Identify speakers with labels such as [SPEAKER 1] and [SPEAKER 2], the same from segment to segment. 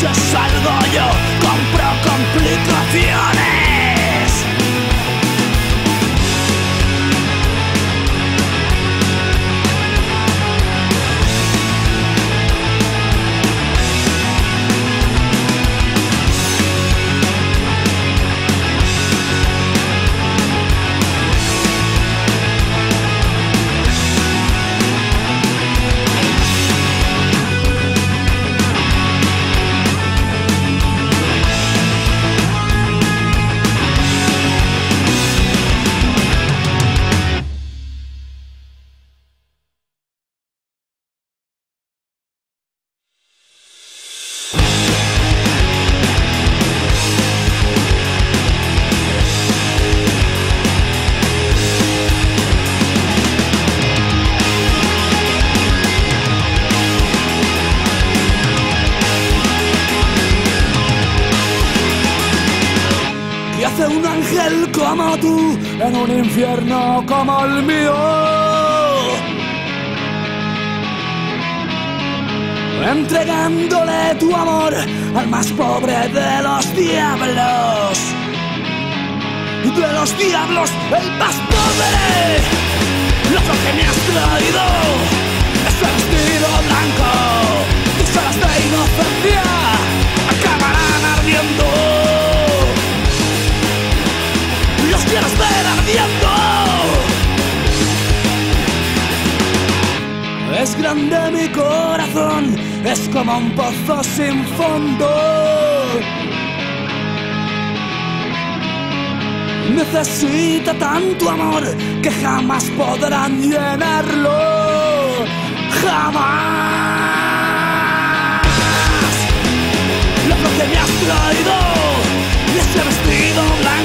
[SPEAKER 1] just side of the entregándole tu amor al más pobre de los diablos. De los diablos, el más pobre. Lo que me has traído es el vestido blanco. Tus alas de inocencia acabarán ardiendo. Los quieres ver ardiendo. Es grande mi corazón es como un pozo sin fondo. Necesita tanto amor que jamás podrán llenarlo. Jamás. La que me has traído y ese vestido blanco.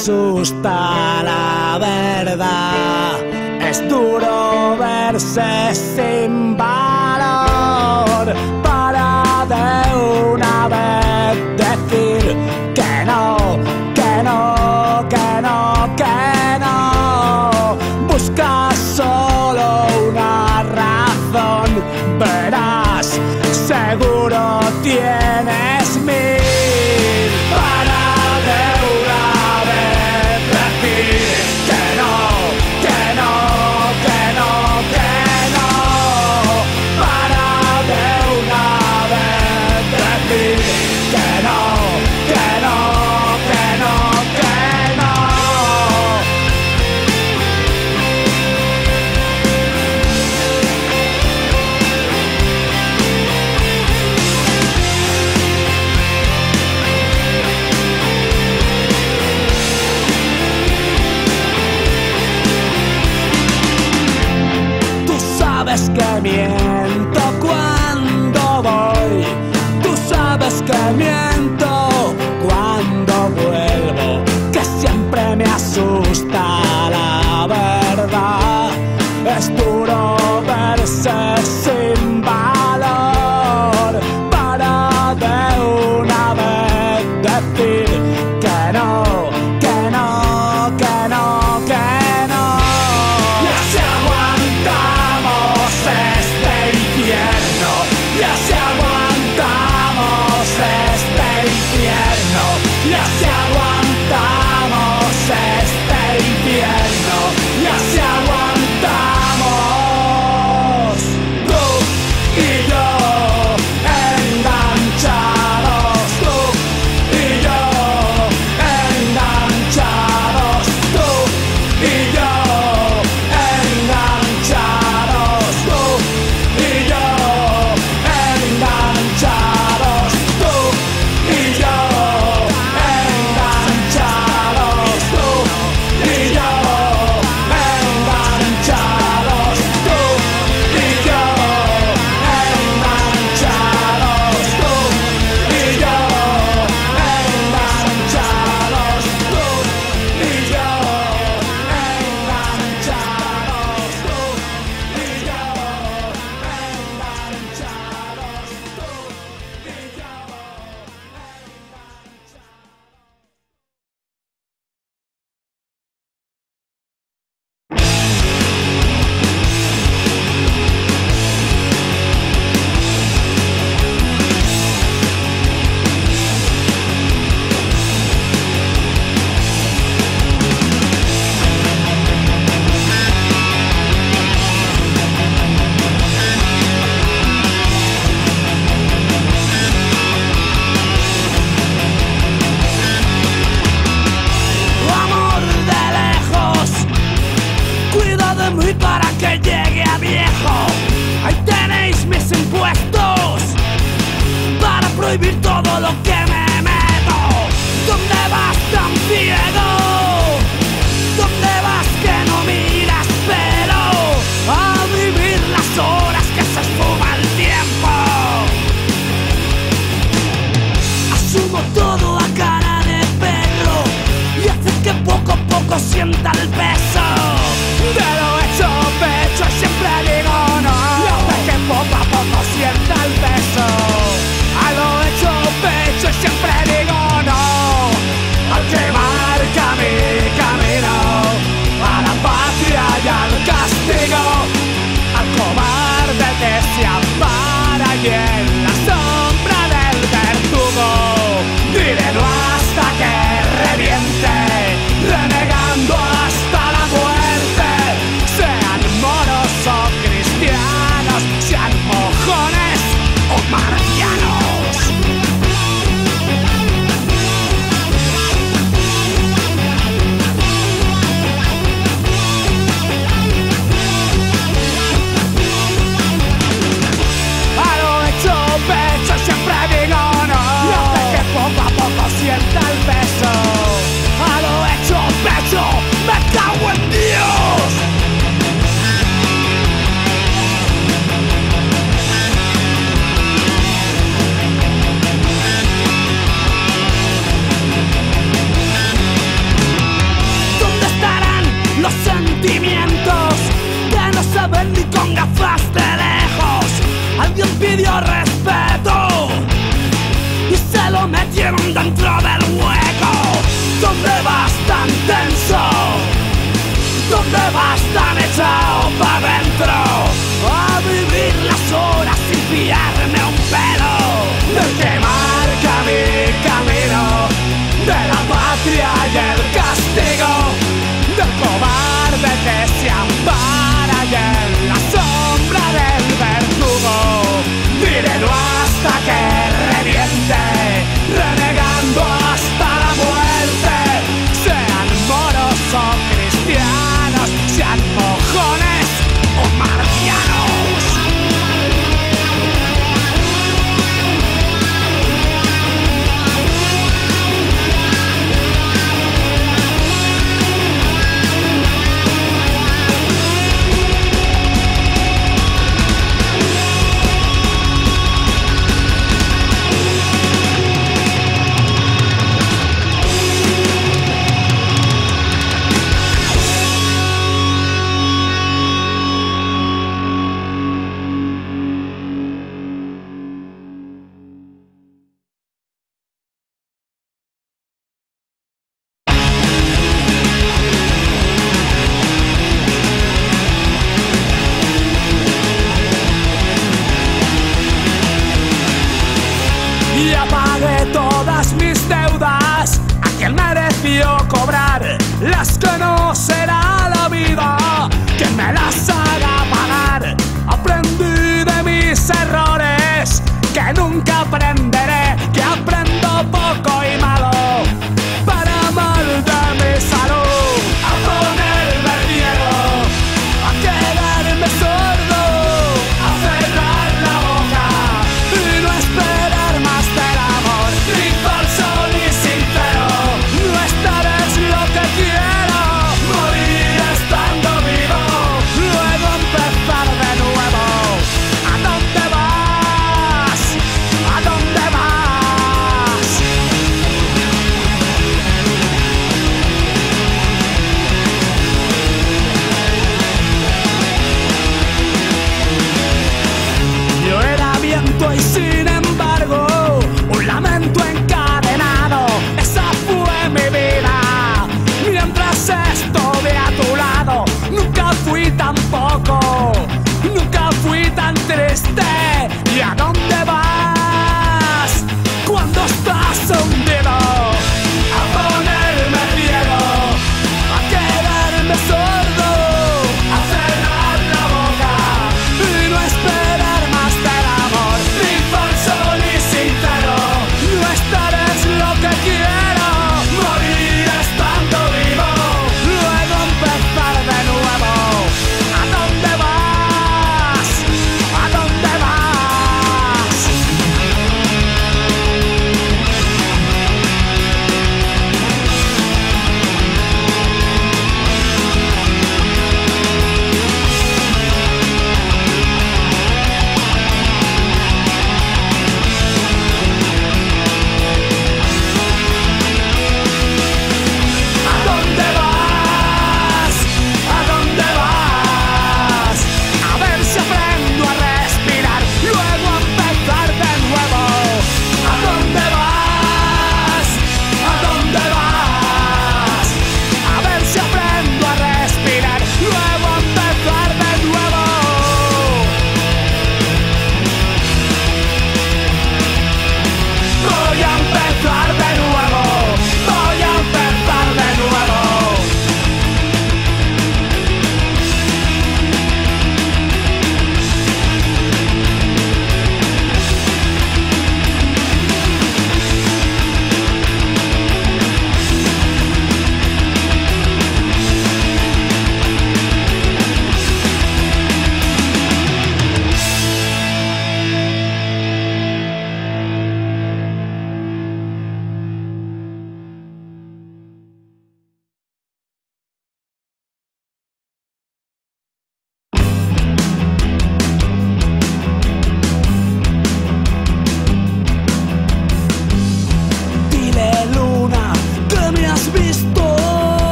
[SPEAKER 1] Siempre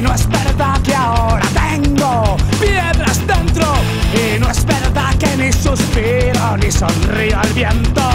[SPEAKER 1] Y no es verdad que ahora tengo piedras dentro. Y no es verdad que ni suspiro ni sonrío al viento.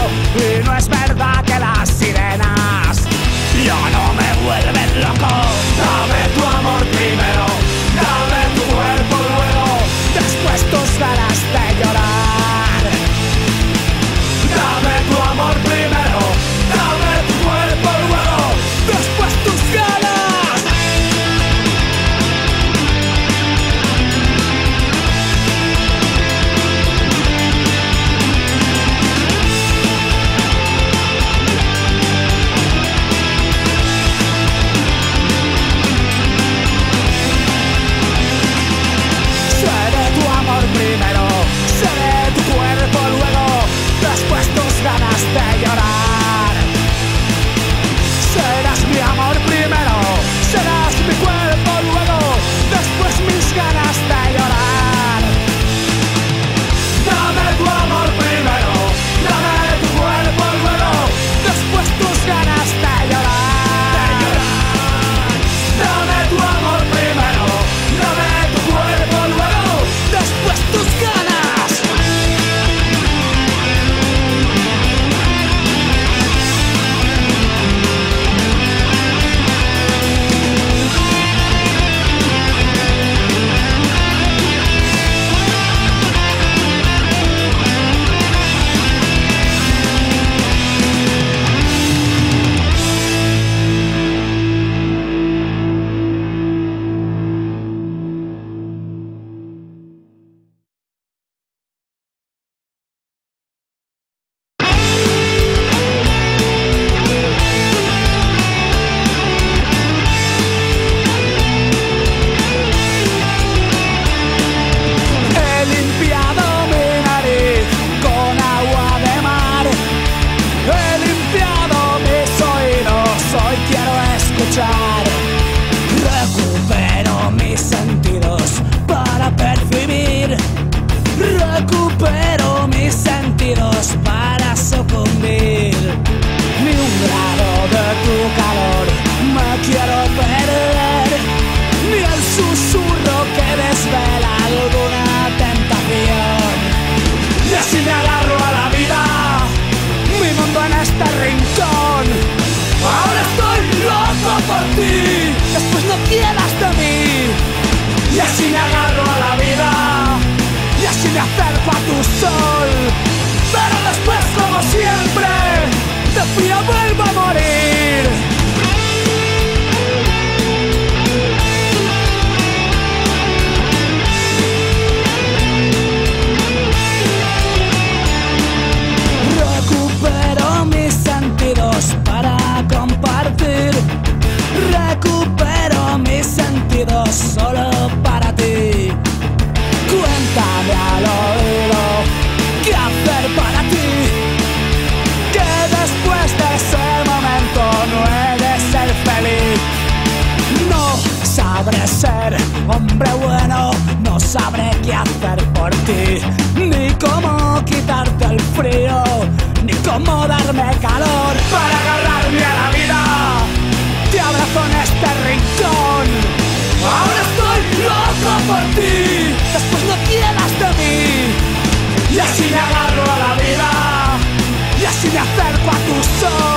[SPEAKER 1] qué hacer por ti, ni cómo quitarte el frío, ni cómo darme calor para agarrarme a la vida. Te abrazo en este rincón, ahora estoy loco por ti, después no quieras de mí, y así me agarro a la vida, y así me acerco a tu sol.